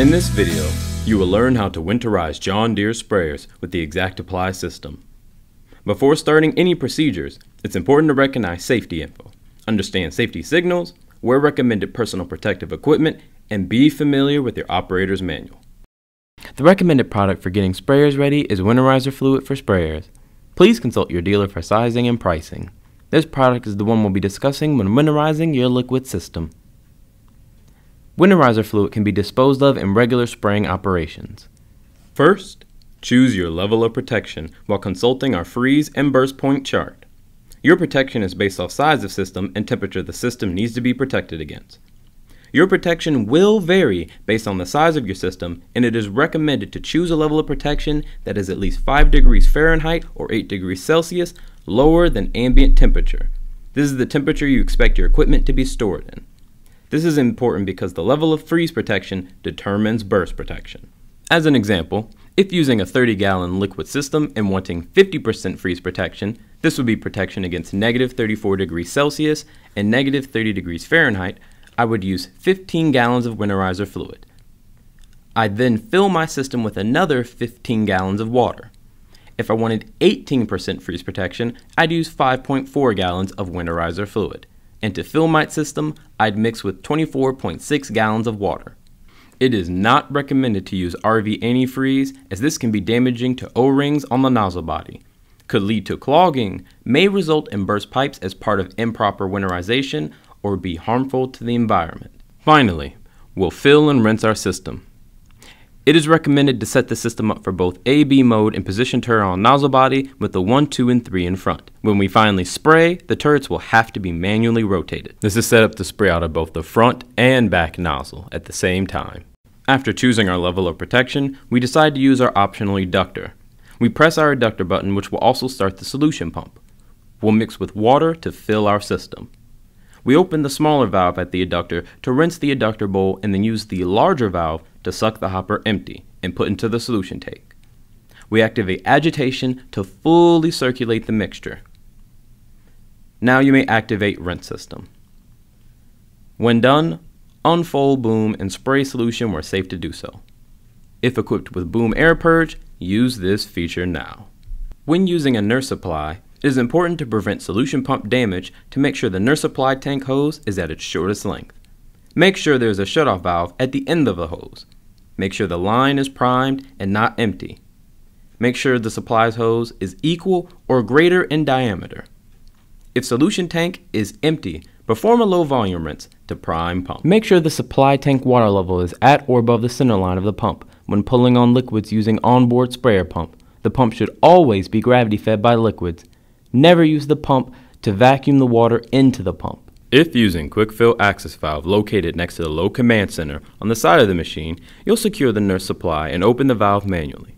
In this video, you will learn how to winterize John Deere sprayers with the Exact Apply system. Before starting any procedures, it's important to recognize safety info, understand safety signals, wear recommended personal protective equipment, and be familiar with your operator's manual. The recommended product for getting sprayers ready is Winterizer Fluid for sprayers. Please consult your dealer for sizing and pricing. This product is the one we'll be discussing when winterizing your liquid system. Winterizer fluid can be disposed of in regular spraying operations. First, choose your level of protection while consulting our freeze and burst point chart. Your protection is based off size of system and temperature the system needs to be protected against. Your protection will vary based on the size of your system, and it is recommended to choose a level of protection that is at least 5 degrees Fahrenheit or 8 degrees Celsius lower than ambient temperature. This is the temperature you expect your equipment to be stored in. This is important because the level of freeze protection determines burst protection. As an example, if using a 30 gallon liquid system and wanting 50% freeze protection, this would be protection against negative 34 degrees Celsius and negative 30 degrees Fahrenheit, I would use 15 gallons of winterizer fluid. I'd then fill my system with another 15 gallons of water. If I wanted 18% freeze protection, I'd use 5.4 gallons of winterizer fluid and to fill my system, I'd mix with 24.6 gallons of water. It is not recommended to use RV antifreeze as this can be damaging to O-rings on the nozzle body, could lead to clogging, may result in burst pipes as part of improper winterization, or be harmful to the environment. Finally, we'll fill and rinse our system. It is recommended to set the system up for both AB mode and position turret on nozzle body with the 1, 2, and 3 in front. When we finally spray, the turrets will have to be manually rotated. This is set up to spray out of both the front and back nozzle at the same time. After choosing our level of protection, we decide to use our optional eductor. We press our eductor button which will also start the solution pump. We'll mix with water to fill our system. We open the smaller valve at the eductor to rinse the eductor bowl and then use the larger valve to suck the hopper empty and put into the solution tank. We activate agitation to fully circulate the mixture. Now you may activate rinse system. When done, unfold boom and spray solution where safe to do so. If equipped with boom air purge, use this feature now. When using a nurse supply, it is important to prevent solution pump damage to make sure the nurse supply tank hose is at its shortest length. Make sure there is a shutoff valve at the end of the hose. Make sure the line is primed and not empty. Make sure the supplies hose is equal or greater in diameter. If solution tank is empty, perform a low volume rinse to prime pump. Make sure the supply tank water level is at or above the center line of the pump when pulling on liquids using onboard sprayer pump. The pump should always be gravity fed by liquids. Never use the pump to vacuum the water into the pump. If using quick fill access valve located next to the LoadCommand center on the side of the machine, you'll secure the nurse supply and open the valve manually.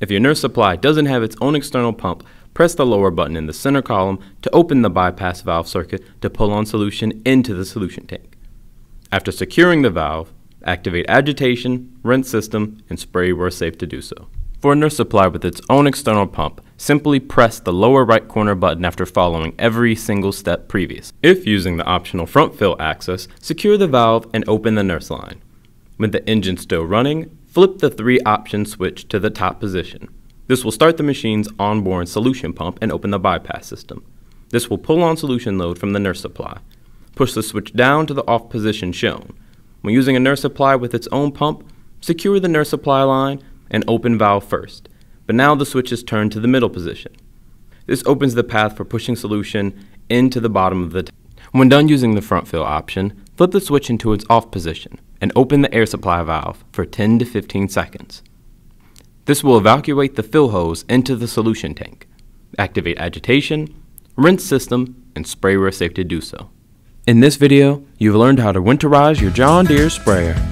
If your nurse supply doesn't have its own external pump, press the lower button in the center column to open the bypass valve circuit to pull on solution into the solution tank. After securing the valve, activate agitation, rinse system, and spray where safe to do so. For a nurse supply with its own external pump, simply press the lower right corner button after following every single step previous. If using the optional front fill access, secure the valve and open the nurse line. With the engine still running, flip the three option switch to the top position. This will start the machine's onboard solution pump and open the bypass system. This will pull on solution load from the nurse supply. Push the switch down to the off position shown. When using a nurse supply with its own pump, secure the nurse supply line and open valve first, but now the switch is turned to the middle position. This opens the path for pushing solution into the bottom of the tank. When done using the front fill option, flip the switch into its off position and open the air supply valve for 10 to 15 seconds. This will evacuate the fill hose into the solution tank. Activate agitation, rinse system, and spray where safe to do so. In this video, you've learned how to winterize your John Deere sprayer.